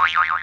Oi, oi, oi.